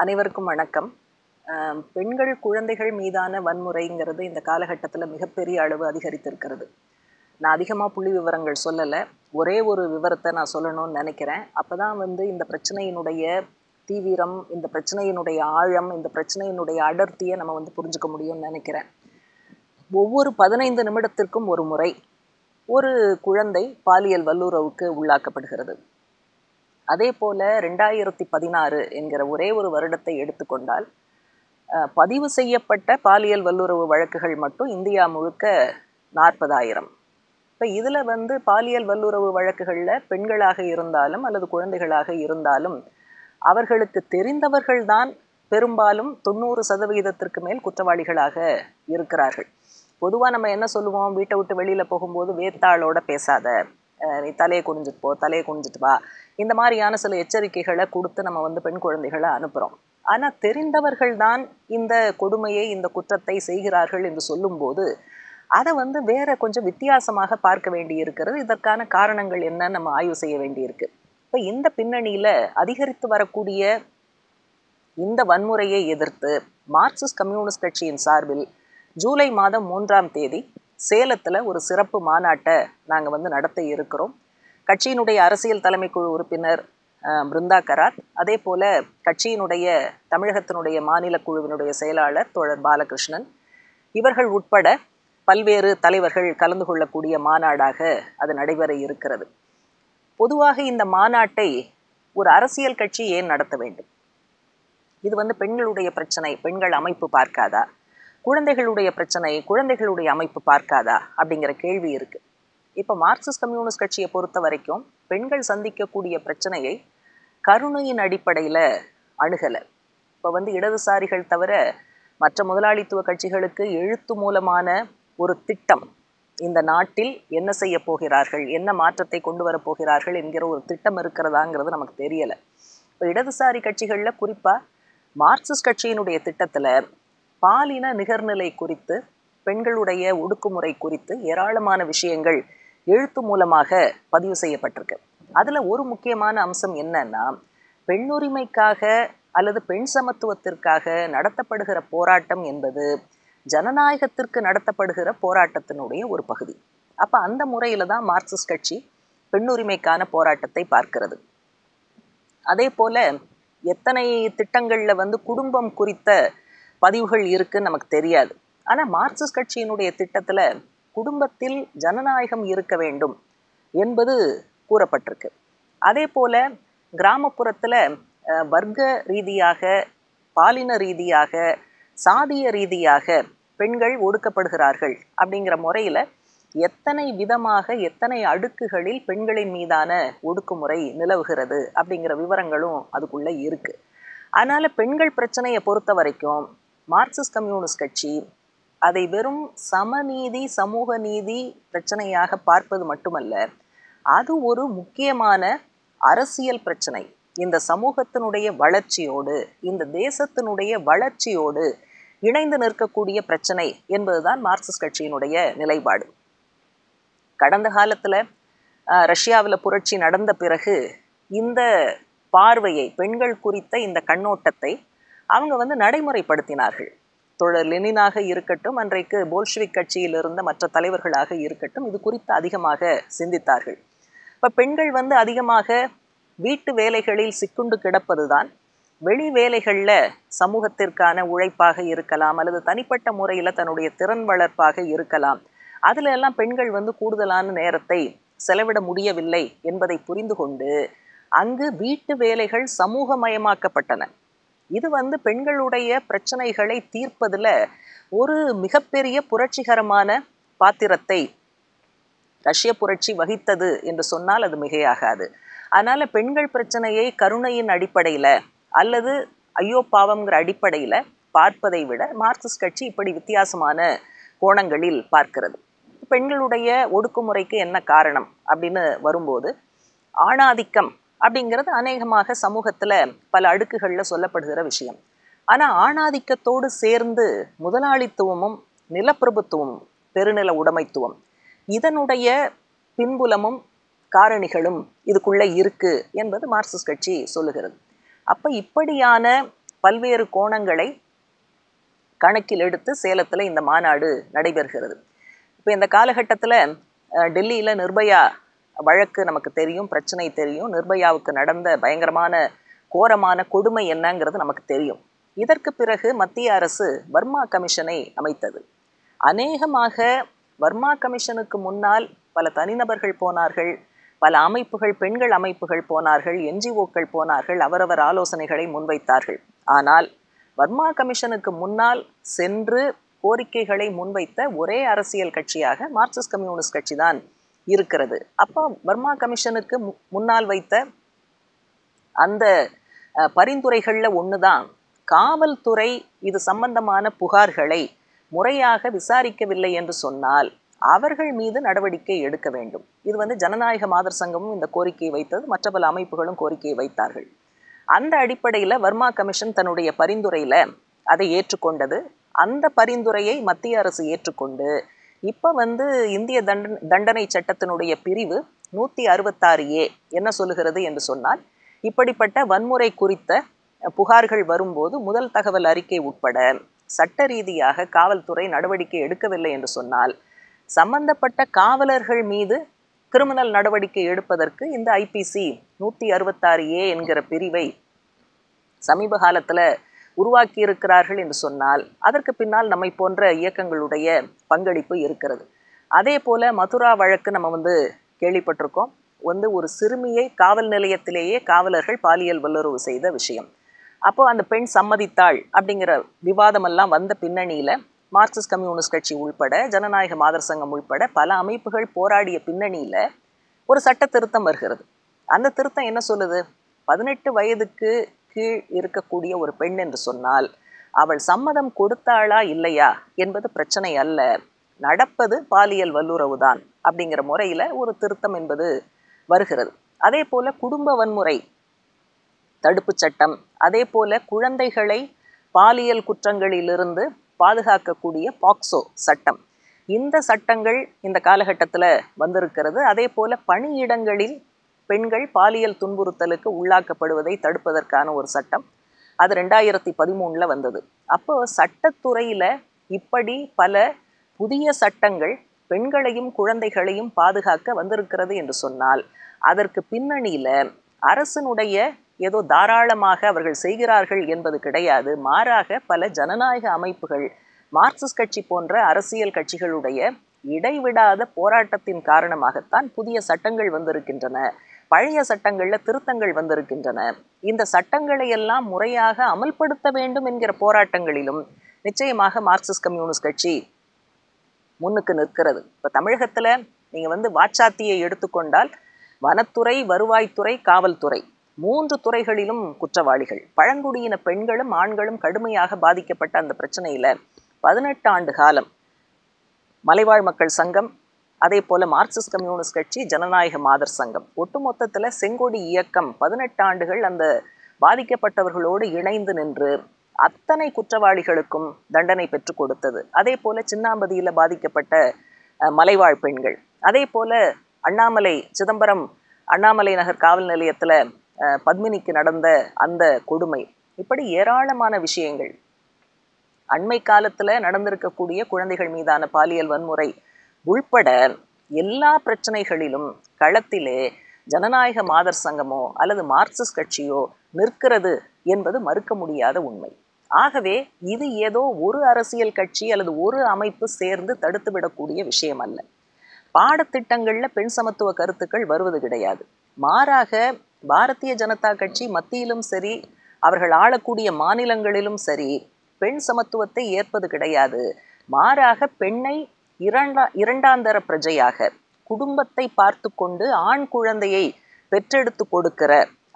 அனைவருக்கும் வணக்கம். பெண்கள் குழந்தைகள் மீதான வன்முறைங்கிறது இந்த காலகட்டத்தில் மிகப்பெரிய அளவு அதிகரித்திருக்கிறது. நான் அதிகமாக புள்ளி விவரங்கள் சொல்லலை. ஒரே ஒரு விவரத்தை நான் சொல்லணும்னு நினைக்கிறேன். அப்போ தான் வந்து இந்த பிரச்சனையினுடைய தீவிரம் இந்த பிரச்சனையினுடைய ஆழம் இந்த பிரச்சனையினுடைய அடர்த்தியை நம்ம வந்து புரிஞ்சுக்க முடியும்னு நினைக்கிறேன். ஒவ்வொரு பதினைந்து நிமிடத்திற்கும் ஒரு முறை ஒரு குழந்தை பாலியல் வல்லுறவுக்கு உள்ளாக்கப்படுகிறது. அதே போல ரெண்டாயிரத்தி பதினாறு என்கிற ஒரே ஒரு வருடத்தை எடுத்துக்கொண்டால் பதிவு செய்யப்பட்ட பாலியல் வல்லுறவு வழக்குகள் மட்டும் இந்தியா முழுக்க நாற்பதாயிரம். இப்போ இதில் வந்து பாலியல் வல்லுறவு வழக்குகளில் பெண்களாக இருந்தாலும் அல்லது குழந்தைகளாக இருந்தாலும் அவர்களுக்கு தெரிந்தவர்கள்தான் பெரும்பாலும் தொண்ணூறு சதவிகிதத்திற்கு மேல் குற்றவாளிகளாக இருக்கிறார்கள். பொதுவாக நம்ம என்ன சொல்லுவோம்? வீட்டை விட்டு வெளியில் போகும்போது வேத்தாளோட பேசாத அஹ் நீ தலையை குனிஞ்சிட்டு போ தலையை குனிஞ்சிட்டு வா இந்த மாதிரியான சில எச்சரிக்கைகளை கொடுத்து நம்ம வந்து பெண் குழந்தைகளை அனுப்புகிறோம் ஆனால் தெரிந்தவர்கள் தான் இந்த கொடுமையை இந்த குற்றத்தை செய்கிறார்கள் என்று சொல்லும்போது அதை வந்து வேற கொஞ்சம் வித்தியாசமாக பார்க்க வேண்டி இருக்கிறது இதற்கான காரணங்கள் என்ன நம்ம ஆய்வு செய்ய வேண்டியிருக்கு. இப்போ இந்த பின்னணியில் அதிகரித்து வரக்கூடிய இந்த வன்முறையை எதிர்த்து மார்க்சிஸ்ட் கம்யூனிஸ்ட் கட்சியின் சார்பில் ஜூலை மாதம் மூன்றாம் தேதி சேலத்தில் ஒரு சிறப்பு மாநாட்டை நாங்கள் வந்து நடத்த இருக்கிறோம். கட்சியினுடைய அரசியல் தலைமைக்குழு உறுப்பினர் அஹ், பிருந்தா கராத் அதே போல கட்சியினுடைய தமிழகத்தினுடைய மாநில குழுவினுடைய செயலாளர் தோழர் பாலகிருஷ்ணன். இவர்கள் உட்பட பல்வேறு தலைவர்கள் கலந்து கொள்ளக்கூடிய மாநாடாக அது நடைபெற இருக்கிறது. பொதுவாக இந்த மாநாட்டை ஒரு அரசியல் கட்சி ஏன் நடத்த வேண்டும்? இது வந்து பெண்களுடைய பிரச்சனை பெண்கள் அமைப்பு பார்க்காதா? குழந்தைகளுடைய பிரச்சனை குழந்தைகளுடைய அமைப்பு பார்க்காதா? அப்படிங்கிற கேள்வி இருக்கு. இப்போ மார்க்சிஸ்ட் கம்யூனிஸ்ட் கட்சியை பொறுத்த வரைக்கும் பெண்கள் சந்திக்கக்கூடிய பிரச்சனையை கருணையின் அடிப்படையில் அணுகலை. இப்போ வந்து இடதுசாரிகள் தவிர மற்ற முதலாளித்துவ கட்சிகளுக்கு எழுத்து மூலமான ஒரு திட்டம் இந்த நாட்டில் என்ன செய்ய போகிறார்கள் என்ன மாற்றத்தை கொண்டு வரப்போகிறார்கள் என்கிற ஒரு திட்டம் இருக்கிறதாங்கிறது நமக்கு தெரியலை. இப்போ இடதுசாரி கட்சிகளில் குறிப்பாக மார்க்சிஸ்ட் கட்சியினுடைய திட்டத்தில் பாலின நிகர்நிலை குறித்து பெண்களுடைய ஒடுக்குமுறை குறித்து ஏராளமான விஷயங்கள் எழுத்து மூலமாக பதிவு செய்யப்பட்டிருக்கு. அதில் ஒரு முக்கியமான அம்சம் என்னன்னா பெண்ணுரிமைக்காக அல்லது பெண் சமத்துவத்திற்காக நடத்தப்படுகிற போராட்டம் என்பது ஜனநாயகத்திற்கு நடத்தப்படுகிற போராட்டத்தினுடைய ஒரு பகுதி. அப்போ அந்த முறையில் தான் மார்க்சிஸ்ட் கட்சி பெண்ணுரிமைக்கான போராட்டத்தை பார்க்கிறது. அதே போல எத்தனை திட்டங்கள்ல வந்து குடும்பம் குறித்த பதிவுகள் இருக்குன்னு நமக்கு தெரியாது. ஆனா மார்க்சிஸ்ட் கட்சியினுடைய திட்டத்துல குடும்பத்தில் ஜனநாயகம் இருக்க வேண்டும் என்பது கூறப்பட்டிருக்கு. அதே போல கிராமப்புறத்தில் வர்க்க ரீதியாக பாலின ரீதியாக சாதிய ரீதியாக பெண்கள் ஒடுக்கப்படுகிறார்கள் அப்படிங்கிற முறையில் எத்தனை விதமாக எத்தனை அடுக்குகளில் பெண்களின் மீதான ஒடுக்குமுறை நிலவுகிறது அப்படிங்கிற விவரங்களும் அதுக்குள்ளே இருக்குது அதனால் பெண்கள் பிரச்சனையை பொறுத்த வரைக்கும் மார்க்சிஸ்ட் கம்யூனிஸ்ட் கட்சி அதை வெறும் சமநீதி சமூக நீதி பிரச்சனையாக பார்ப்பது மட்டுமல்ல அது ஒரு முக்கியமான அரசியல் பிரச்சனை. இந்த சமூகத்தினுடைய வளர்ச்சியோடு இந்த தேசத்தினுடைய வளர்ச்சியோடு இணைந்து நிற்கக்கூடிய பிரச்சனை என்பதுதான் மார்க்சிஸ்ட் கட்சியினுடைய நிலைப்பாடு. கடந்த காலத்தில் ரஷ்யாவில் புரட்சி நடந்த பிறகு இந்த பார்வையை பெண்கள் குறித்த இந்த கண்ணோட்டத்தை அவங்க வந்து நடைமுறைப்படுத்தினார்கள். தோழர் லெனினாக இருக்கட்டும் அன்றைக்கு போல்ஷிவிக் கட்சியில் இருந்த மற்ற தலைவர்களாக இருக்கட்டும் இது குறித்து அதிகமாக சிந்தித்தார்கள். இப்போ பெண்கள் வந்து அதிகமாக வீட்டு வேலைகளில் சிக்குண்டு கிடப்பதுதான். வெளி வேலைகளில் சமூகத்திற்கான உழைப்பாக இருக்கலாம் அல்லது தனிப்பட்ட முறையில் தன்னுடைய திறன் வளர்ப்பாக இருக்கலாம். அதில் எல்லாம் பெண்கள் வந்து கூடுதலான நேரத்தை செலவிட முடியவில்லை என்பதை புரிந்து கொண்டு அங்கு வீட்டு வேலைகள் சமூகமயமாக்கப்பட்டன. இது வந்து பெண்களுடைய பிரச்சனைகளை தீர்ப்பதில் ஒரு மிகப்பெரிய புரட்சிகரமான பாத்திரத்தை ரஷ்ய புரட்சி வகித்தது என்று சொன்னால் அது மிகையாகாது. அதனால் பெண்கள் பிரச்சனையை கருணையின் அடிப்படையில் அல்லது ஐயோ பாவம்ங்கிற அடிப்படையில் பார்ப்பதை விட மார்க்சிஸ்ட் கட்சி இப்படி வித்தியாசமான கோணங்களில் பார்க்கிறது. பெண்களுடைய ஒடுக்குமுறைக்கு என்ன காரணம் அப்படின்னு வரும்போது ஆணாதிக்கம் அப்படிங்கிறது அநேகமாக சமூகத்துல பல அடுக்குகள்ல சொல்லப்படுகிற விஷயம். ஆனா ஆணாதிக்கத்தோடு சேர்ந்து முதலாளித்துவமும் நிலப்பிரபுத்துவமும் பெருநில உடைமைத்துவம் இதனுடைய பின்புலமும் காரணிகளும் இதுக்குள்ள இருக்கு என்பது மார்க்சிஸ்ட் கட்சி சொல்லுகிறது. அப்ப இப்படியான பல்வேறு கோணங்களை கணக்கில் எடுத்து சேலத்தில் இந்த மாநாடு நடைபெறுகிறது. இப்போ இந்த காலகட்டத்தில் டெல்லியில் நிர்பயா வழக்கு நமக்கு தெரியும் பிரச்சனை தெரியும். நிர்பயாவுக்கு நடந்த பயங்கரமான கோரமான கொடுமை என்னங்கிறது நமக்கு தெரியும். இதற்கு பிறகு மத்திய அரசு வர்மா கமிஷனை அமைத்தது. அநேகமாக வர்மா கமிஷனுக்கு முன்னால் பல தனிநபர்கள் போனார்கள் பல அமைப்புகள் பெண்கள் அமைப்புகள் போனார்கள் என்ஜிஓக்கள் போனார்கள் அவரவர் ஆலோசனைகளை முன்வைத்தார்கள். ஆனால் வர்மா கமிஷனுக்கு முன்னால் சென்று கோரிக்கைகளை முன்வைத்த ஒரே அரசியல் கட்சியாக மார்க்சிஸ்ட் கம்யூனிஸ்ட் கட்சி தான் இருக்கிறது. அப்போ பர்மா கமிஷனுக்கு முன்னால் வைத்த அந்த பரிந்துரைகளில் ஒன்று தான் காவல்துறை இது சம்பந்தமான புகார்களை முறையாக விசாரிக்கவில்லை என்று சொன்னால் அவர்கள் மீது நடவடிக்கை எடுக்க வேண்டும். இது வந்து ஜனநாயக மாதர் சங்கமும் இந்த கோரிக்கையை வைத்தது மற்ற பல அமைப்புகளும் கோரிக்கையை வைத்தார்கள். அந்த அடிப்படையில் வர்மா கமிஷன் தன்னுடைய பரிந்துரையில் அதை ஏற்றுக்கொண்டது. அந்த பரிந்துரையை மத்திய அரசு ஏற்றுக்கொண்டு இப்போ வந்து இந்திய தண்ட தண்டனை சட்டத்தினுடைய பிரிவு நூற்றி அறுபத்தாறு ஏ என்ன சொல்லுகிறது என்று சொன்னால் இப்படிப்பட்ட வன்முறை குறித்த புகார்கள் வரும்போது முதல் தகவல் அறிக்கை உட்பட சட்ட ரீதியாக காவல்துறை நடவடிக்கை எடுக்கவில்லை என்று சொன்னால் சம்பந்தப்பட்ட காவலர்கள் மீது கிரிமினல் நடவடிக்கை எடுப்பதற்கு இந்த ஐபிசி நூற்றி அறுபத்தாறு ஏ என்கிற பிரிவை சமீப காலத்தில் உருவாக்கி இருக்கிறார்கள் என்று சொன்னால் அதற்கு பின்னால் நம்மை போன்ற இயக்கங்களுடைய பங்களிப்பு இருக்கிறது. அதே போல மதுரா வழக்கு நம்ம வந்து கேள்விப்பட்டிருக்கோம். வந்து ஒரு சிறுமியை காவல் நிலையத்திலேயே காவலர்கள் பாலியல் வல்லுறவு செய்த விஷயம். அப்போ அந்த பெண் சம்மதித்தாள் அப்படிங்கிற விவாதமெல்லாம் வந்த பின்னணியில் மார்க்சிஸ்ட் கம்யூனிஸ்ட் கட்சி உள்பட ஜனநாயக மாதர் சங்கம் உள்பட பல அமைப்புகள் போராடிய பின்னணியில் ஒரு சட்ட திருத்தம் வருகிறது. அந்த திருத்தம் என்ன சொல்லுது? பதினெட்டு வயதுக்கு கீழ் இருக்கக்கூடிய ஒரு பெண் என்று சொன்னால் அவள் சம்மதம் கொடுத்தாளா இல்லையா என்பது பிரச்சனை அல்ல. நடப்பது பாலியல் வல்லுறவு தான் அப்படிங்கிற முறையில் ஒரு திருத்தம் என்பது வருகிறது. அதே போல குடும்ப வன்முறை தடுப்பு சட்டம் அதே போல குழந்தைகளை பாலியல் குற்றங்களிலிருந்து பாதுகாக்கக்கூடிய பாக்சோ சட்டம். இந்த சட்டங்கள் இந்த காலகட்டத்தில் வந்திருக்கிறது. அதே போல பணியிடங்களில் பெண்கள் பாலியல் துன்புறுத்தலுக்கு உள்ளாக்கப்படுவதை தடுப்பதற்கான ஒரு சட்டம். அது ரெண்டாயிரத்தி பதிமூணில் வந்தது. அப்போ சட்டத்துறையில் இப்படி பல புதிய சட்டங்கள் பெண்களையும் குழந்தைகளையும் பாதுகாக்க வந்திருக்கிறது என்று சொன்னால் அதற்கு பின்னணியில் அரசனுடைய ஏதோ தாராளமாக அவர்கள் செய்கிறார்கள் என்பது கிடையாது. மாறாக பல ஜனநாயக அமைப்புகள் மார்க்சிஸ்ட் கட்சி போன்ற அரசியல் கட்சிகளுடைய இடைவிடாத போராட்டத்தின் காரணமாகத்தான் புதிய சட்டங்கள் வந்திருக்கின்றன. பழைய சட்டங்களில் திருத்தங்கள் வந்திருக்கின்றன. இந்த சட்டங்களை எல்லாம் முறையாக அமல்படுத்த வேண்டும் என்கிற போராட்டங்களிலும் நிச்சயமாக மார்க்சிஸ்ட் கம்யூனிஸ்ட் கட்சி முன்னுக்கு நிற்கிறது. இப்போ தமிழகத்தில் நீங்கள் வந்து வாச்சாத்தியை எடுத்துக்கொண்டால் வனத்துறை வருவாய்த்துறை காவல்துறை மூன்று துறைகளிலும் குற்றவாளிகள். பழங்குடியின பெண்களும் ஆண்களும் கடுமையாக பாதிக்கப்பட்ட அந்த பிரச்சனையில் பதினெட்டு ஆண்டு காலம் மலைவாழ் மக்கள் சங்கம் அதே போல மார்க்சிஸ்ட் கம்யூனிஸ்ட் கட்சி ஜனநாயக மாதர் சங்கம். ஒட்டுமொத்தத்தில் செங்கொடி இயக்கம் பதினெட்டு ஆண்டுகள் அந்த பாதிக்கப்பட்டவர்களோடு இணைந்து நின்று அத்தனை குற்றவாளிகளுக்கும் தண்டனை பெற்றுக் கொடுத்தது. அதே போல சின்னாம்பதியில் பாதிக்கப்பட்ட மலைவாழ் பெண்கள். அதே போல அண்ணாமலை சிதம்பரம் அண்ணாமலை நகர் காவல் நிலையத்தில் பத்மினிக்கு நடந்த அந்த கொடுமை. இப்படி ஏராளமான விஷயங்கள். அண்மை காலத்தில் நடந்திருக்கக்கூடிய குழந்தைகள் மீதான பாலியல் வன்முறை உள்பட எல்லா பிரச்சனைகளிலும் களத்திலே ஜனநாயக மாதர் சங்கமோ அல்லது மார்க்சிஸ்ட் கட்சியோ நிற்கிறது என்பது மறுக்க முடியாத உண்மை. ஆகவே இது ஏதோ ஒரு அரசியல் கட்சி அல்லது ஒரு அமைப்பு சேர்ந்து தடுத்துவிடக்கூடிய விஷயம் அல்ல. பாடத்திட்டங்களில் பெண் சமத்துவ கருத்துக்கள் வருவது கிடையாது. மாறாக பாரதிய ஜனதா கட்சி மத்தியிலும் சரி அவர்கள் ஆளக்கூடிய மாநிலங்களிலும் சரி பெண் சமத்துவத்தை ஏற்பது கிடையாது. மாறாக பெண்ணை இரண்டா இரண்டாந்தர பிரஜையாக குடும்பத்தை பார்த்து கொண்டு ஆண் குழந்தையை பெற்றெடுத்து கொடுக்கிற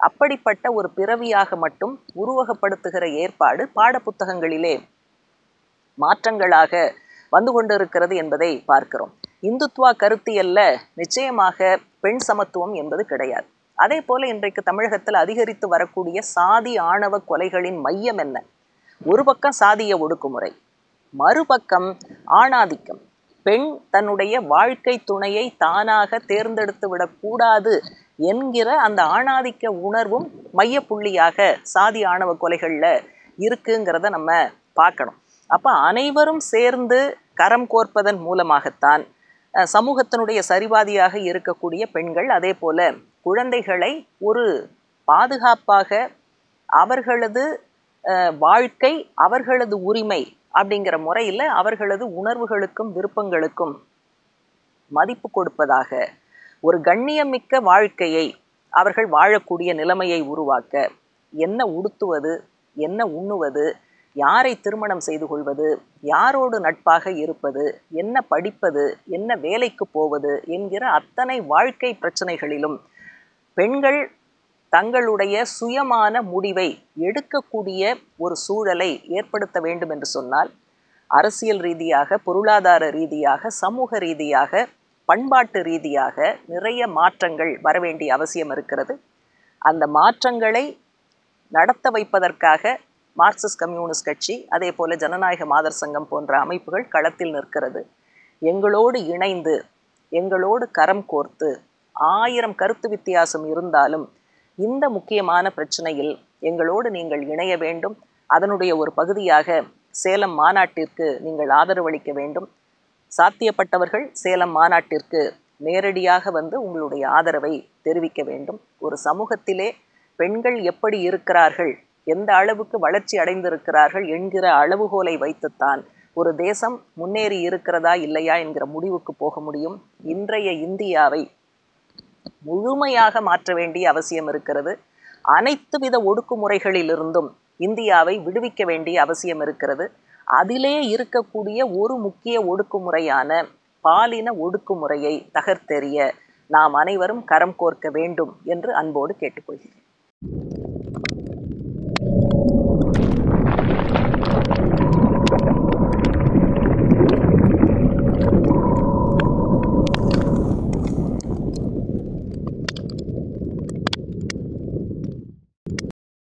அப்படிப்பட்ட ஒரு பிறவியாக மட்டும் உருவகப்படுத்துகிற ஏற்பாடு பாடப்புத்தகங்களிலே மாற்றங்களாக வந்து கொண்டிருக்கிறது என்பதை பார்க்கிறோம். இந்துத்துவா கருத்தியல்ல நிச்சயமாக பெண் சமத்துவம் என்பது கிடையாது. அதே போல இன்றைக்கு தமிழகத்தில் அதிகரித்து வரக்கூடிய சாதி ஆணவ கொலைகளின் மையம் என்ன? ஒரு பக்கம் சாதிய ஒடுக்குமுறை மறுபக்கம் ஆணாதிக்கம். பெண் தன்னுடைய வாழ்க்கை துணையை தானாக தேர்ந்தெடுத்து விடக்கூடாது என்கிற அந்த ஆணாதிக்க உணர்வும் மையப்புள்ளியாக சாதி ஆணவ கொலைகளில் இருக்குங்கிறத நம்ம பார்க்கணும். அப்போ அனைவரும் சேர்ந்து கரம் கோர்ப்பதன் மூலமாகத்தான் சமூகத்தினுடைய சரிவாதியாக இருக்கக்கூடிய பெண்கள் அதே போல குழந்தைகளை ஒரு பாதுகாப்பாக அவர்களது வாழ்க்கை அவர்களது உரிமை அப்படிங்கிற முறையில் அவர்களது உணர்வுகளுக்கும் விருப்பங்களுக்கும் மதிப்பு கொடுப்பதாக ஒரு கண்ணியமிக்க வாழ்க்கையை அவர்கள் வாழக்கூடிய நிலைமையை உருவாக்க என்ன உடுத்துவது என்ன உண்ணுவது யாரை திருமணம் செய்து கொள்வது யாரோடு நட்பாக இருப்பது என்ன படிப்பது என்ன வேலைக்கு போவது என்கிற அத்தனை வாழ்க்கை பிரச்சனைகளிலும் பெண்கள் தங்களுடைய சுயமான முடிவை எடுக்கக்கூடிய ஒரு சூழலை ஏற்படுத்த வேண்டும் என்று சொன்னால் அரசியல் ரீதியாக பொருளாதார ரீதியாக சமூக ரீதியாக பண்பாட்டு ரீதியாக நிறைய மாற்றங்கள் வர வேண்டிய அவசியம் இருக்கிறது. அந்த மாற்றங்களை நடத்த வைப்பதற்காக மார்க்சிஸ்ட் கம்யூனிஸ்ட் கட்சி அதே போல ஜனநாயக மாதர் சங்கம் போன்ற அமைப்புகள் களத்தில் நிற்கிறது. எங்களோடு இணைந்து எங்களோடு கரம் கோர்த்து ஆயிரம் கருத்து வித்தியாசம் இருந்தாலும் இந்த முக்கியமான பிரச்சனையில் எங்களோடு நீங்கள் இணைய வேண்டும். அதனுடைய ஒரு பகுதியாக சேலம் மாநாட்டிற்கு நீங்கள் ஆதரவளிக்க வேண்டும். சாத்தியப்பட்டவர்கள் சேலம் மாநாட்டிற்கு நேரடியாக வந்து உங்களுடைய ஆதரவை தெரிவிக்க வேண்டும். ஒரு சமூகத்திலே பெண்கள் எப்படி இருக்கிறார்கள் எந்த அளவுக்கு வளர்ச்சி அடைந்திருக்கிறார்கள் என்கிற அளவுகோலை வைத்துத்தான் ஒரு தேசம் முன்னேறி இருக்கிறதா இல்லையா என்கிற முடிவுக்கு போக முடியும். இன்றைய இந்தியாவை முழுமையாக மாற்ற வேண்டிய அவசியம் இருக்கிறது. அனைத்து வித ஒடுக்குமுறைகளிலிருந்தும் இந்தியாவை விடுவிக்க வேண்டிய அவசியம் இருக்கிறது. அதிலே இருக்கக்கூடிய ஒரு முக்கிய ஒடுக்குமுறையான பாலின ஒடுக்குமுறையை தகர்த்தெறிய நாம் அனைவரும் கரம் கோர்க்க வேண்டும் என்று அன்போடு கேட்டுக்கொள்கிறேன்.